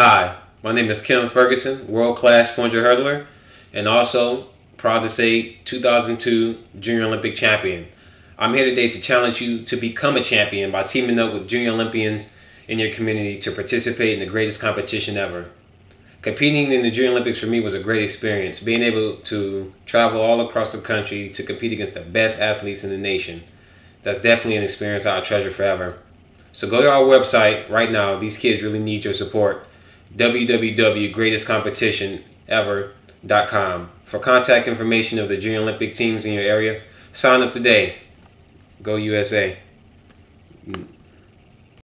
Hi, my name is Ken Ferguson, world class 400 hurdler, and also proud to say 2002 Junior Olympic champion. I'm here today to challenge you to become a champion by teaming up with junior Olympians in your community to participate in the greatest competition ever. Competing in the Junior Olympics for me was a great experience. Being able to travel all across the country to compete against the best athletes in the nation. That's definitely an experience I'll treasure forever. So go to our website right now. These kids really need your support www.greatestcompetitionever.com. For contact information of the Junior Olympic teams in your area, sign up today. Go USA.